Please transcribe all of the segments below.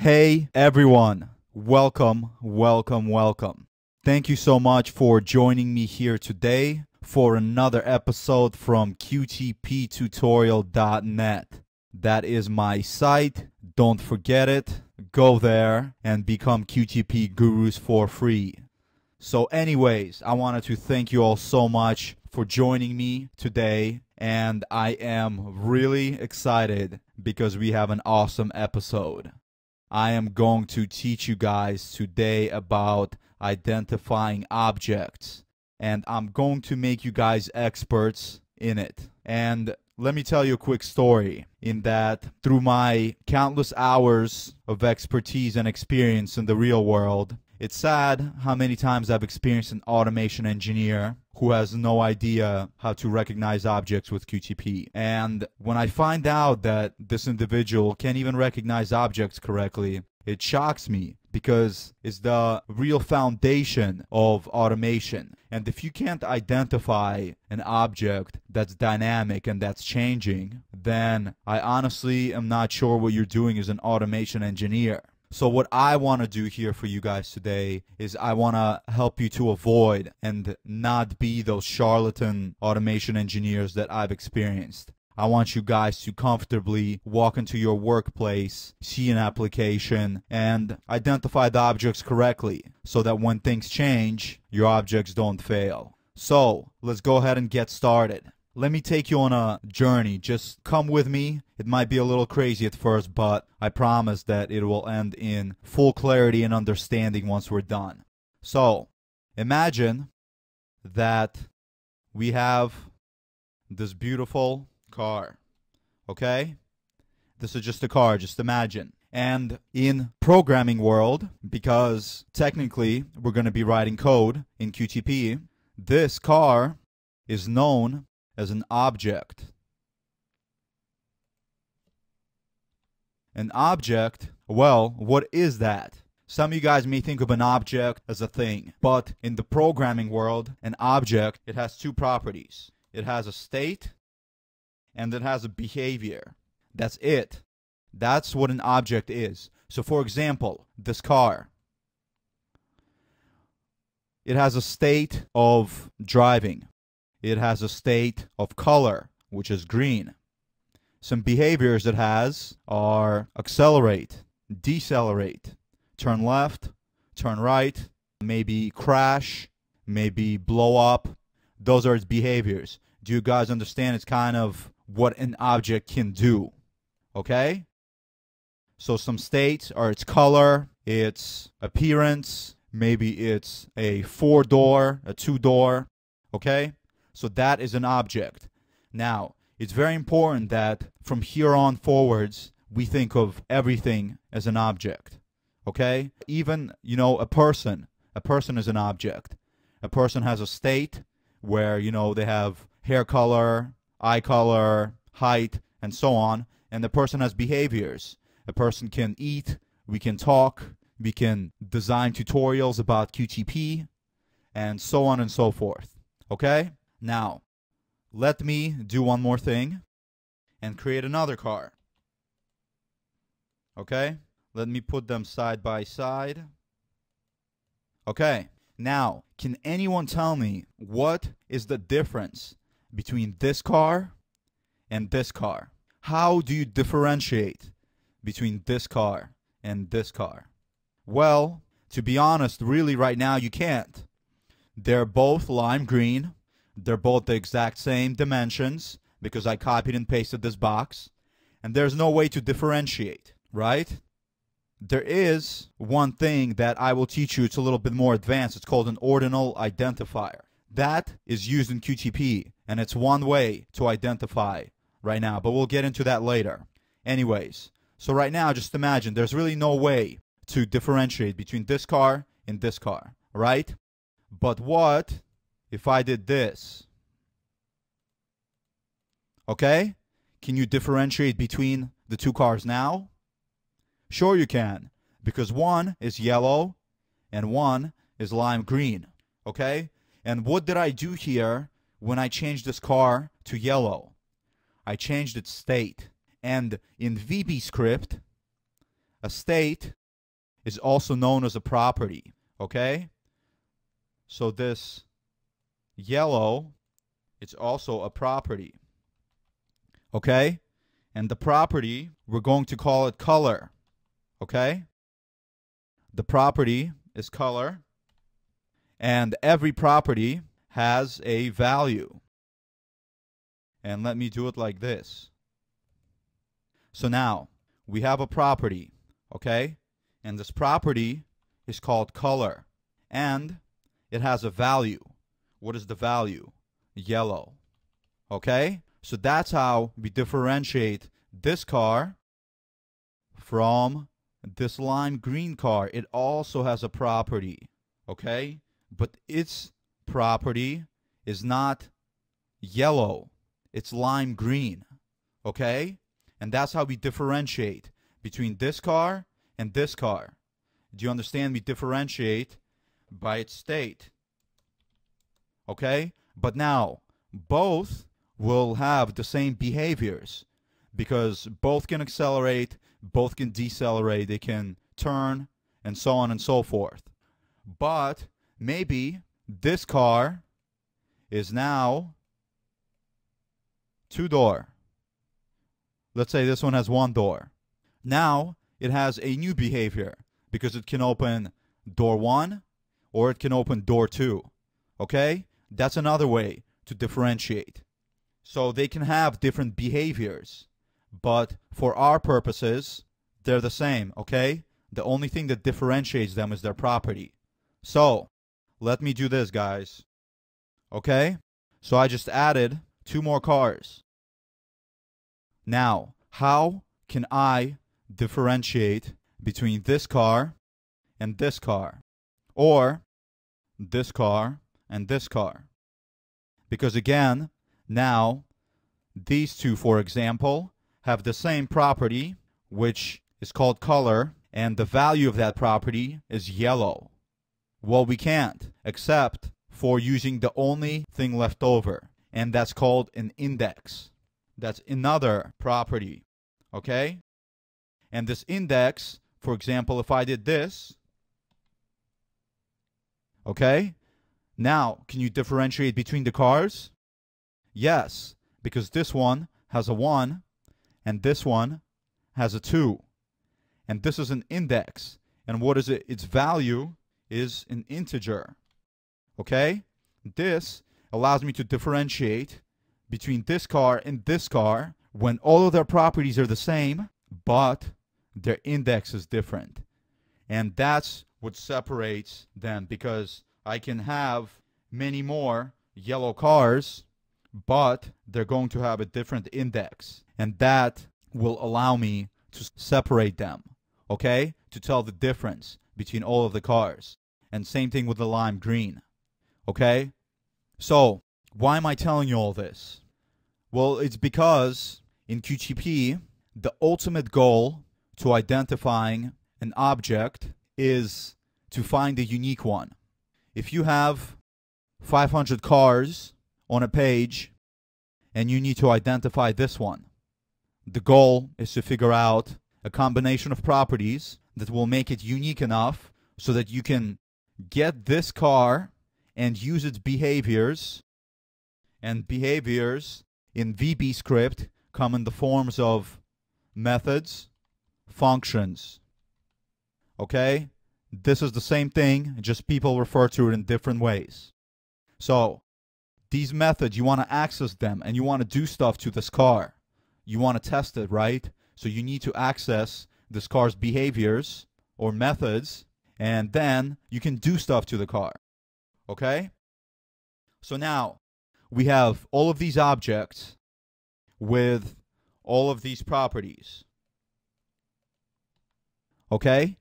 Hey everyone, welcome, welcome, welcome. Thank you so much for joining me here today for another episode from QTPtutorial.net. That is my site. Don't forget it. Go there and become QTP gurus for free. So, anyways, I wanted to thank you all so much for joining me today. And I am really excited because we have an awesome episode. I am going to teach you guys today about identifying objects. And I'm going to make you guys experts in it. And let me tell you a quick story in that through my countless hours of expertise and experience in the real world, it's sad how many times I've experienced an automation engineer who has no idea how to recognize objects with QTP. And when I find out that this individual can't even recognize objects correctly, it shocks me because it's the real foundation of automation. And if you can't identify an object that's dynamic and that's changing, then I honestly am not sure what you're doing as an automation engineer. So, what I want to do here for you guys today is I want to help you to avoid and not be those charlatan automation engineers that I've experienced. I want you guys to comfortably walk into your workplace, see an application, and identify the objects correctly so that when things change, your objects don't fail. So, let's go ahead and get started let me take you on a journey. Just come with me. It might be a little crazy at first, but I promise that it will end in full clarity and understanding once we're done. So, imagine that we have this beautiful car. Okay? This is just a car, just imagine. And in programming world, because technically we're going to be writing code in QTP, this car is known as an object. An object, well, what is that? Some of you guys may think of an object as a thing, but in the programming world, an object, it has two properties. It has a state and it has a behavior. That's it. That's what an object is. So for example, this car. It has a state of driving it has a state of color, which is green. Some behaviors it has are accelerate, decelerate, turn left, turn right, maybe crash, maybe blow up. Those are its behaviors. Do you guys understand? It's kind of what an object can do. Okay? So some states are its color, its appearance, maybe it's a four door, a two door. Okay? So that is an object. Now, it's very important that from here on forwards, we think of everything as an object. Okay? Even, you know, a person. A person is an object. A person has a state where, you know, they have hair color, eye color, height, and so on. And the person has behaviors. A person can eat, we can talk, we can design tutorials about QTP, and so on and so forth. Okay? Now, let me do one more thing and create another car. Okay? Let me put them side by side. Okay. Now, can anyone tell me what is the difference between this car and this car? How do you differentiate between this car and this car? Well, to be honest, really right now you can't. They're both lime green. They're both the exact same dimensions because I copied and pasted this box. And there's no way to differentiate, right? There is one thing that I will teach you. It's a little bit more advanced. It's called an ordinal identifier. That is used in QTP, and it's one way to identify right now, but we'll get into that later. Anyways, so right now, just imagine there's really no way to differentiate between this car and this car, right? But what if I did this? Okay? Can you differentiate between the two cars now? Sure you can, because one is yellow and one is lime green. Okay? And what did I do here when I changed this car to yellow? I changed its state. And in VB script, a state is also known as a property. Okay? So this yellow, it's also a property. Okay? And the property, we're going to call it color. Okay? The property is color. And every property has a value. And let me do it like this. So now, we have a property, okay? And this property is called color. And it has a value. What is the value? Yellow. Okay? So that's how we differentiate this car from this lime green car. It also has a property. Okay? But its property is not yellow. It's lime green. Okay? And that's how we differentiate between this car and this car. Do you understand? We differentiate by its state. Okay? But now, both will have the same behaviors because both can accelerate, both can decelerate, they can turn, and so on and so forth. But maybe this car is now two door. Let's say this one has one door. Now it has a new behavior because it can open door one or it can open door two. Okay? That's another way to differentiate. So they can have different behaviors, but for our purposes, they're the same, okay? The only thing that differentiates them is their property. So, let me do this, guys. Okay? So I just added two more cars. Now, how can I differentiate between this car and this car? Or this car and this car? Because again, now these two, for example, have the same property, which is called color, and the value of that property is yellow. Well, we can't, except for using the only thing left over, and that's called an index. That's another property. Okay? And this index, for example, if I did this, okay? Now, can you differentiate between the cars? Yes, because this one has a 1 and this one has a 2. And this is an index. And what is it? Its value is an integer. Okay? This allows me to differentiate between this car and this car when all of their properties are the same, but their index is different. And that's what separates them because I can have many more yellow cars, but they're going to have a different index. And that will allow me to separate them, okay? To tell the difference between all of the cars. And same thing with the lime green, okay? So, why am I telling you all this? Well, it's because in QTP, the ultimate goal to identifying an object is to find a unique one. If you have 500 cars on a page and you need to identify this one, the goal is to figure out a combination of properties that will make it unique enough so that you can get this car and use its behaviors and behaviors in VB script come in the forms of methods, functions. Okay? This is the same thing, just people refer to it in different ways. So, these methods, you want to access them and you want to do stuff to this car. You want to test it, right? So you need to access this car's behaviors or methods and then you can do stuff to the car. Okay? So now we have all of these objects with all of these properties. Okay?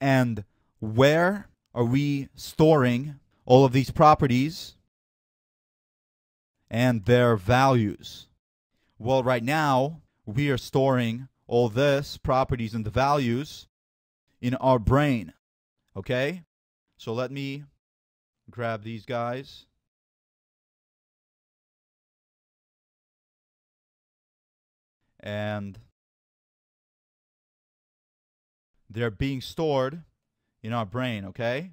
And where are we storing all of these properties and their values? Well, right now, we are storing all this properties and the values in our brain. Okay? So let me grab these guys. And they're being stored in our brain, okay?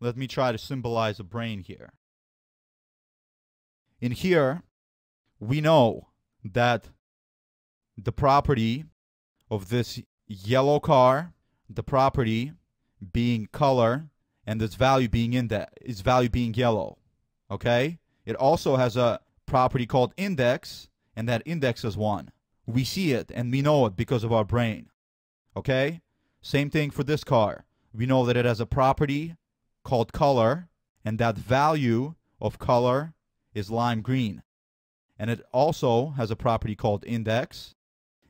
Let me try to symbolize a brain here. In here, we know that the property of this yellow car, the property being color, and this value being in that its value being yellow. Okay? It also has a property called index, and that index is one. We see it and we know it because of our brain. Okay? Same thing for this car. We know that it has a property called color, and that value of color is lime green. And it also has a property called index,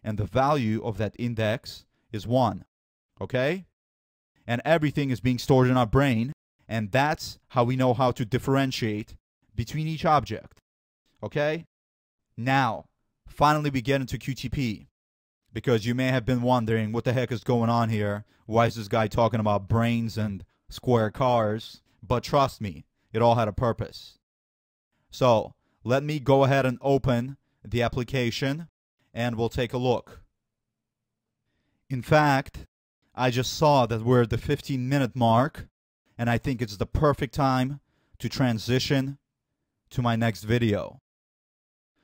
and the value of that index is 1. Okay? And everything is being stored in our brain, and that's how we know how to differentiate between each object. Okay? Now, finally we get into QTP. Because you may have been wondering what the heck is going on here? Why is this guy talking about brains and square cars? But trust me, it all had a purpose. So, let me go ahead and open the application and we'll take a look. In fact, I just saw that we're at the 15 minute mark and I think it's the perfect time to transition to my next video.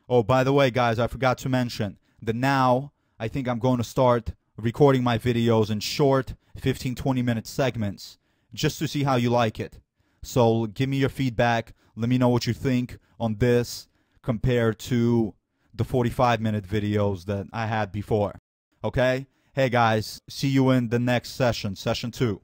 Oh, by the way, guys, I forgot to mention that now I think I'm going to start recording my videos in short 15 20 minute segments just to see how you like it. So give me your feedback. Let me know what you think on this compared to the 45 minute videos that I had before. Okay? Hey guys, see you in the next session, session 2.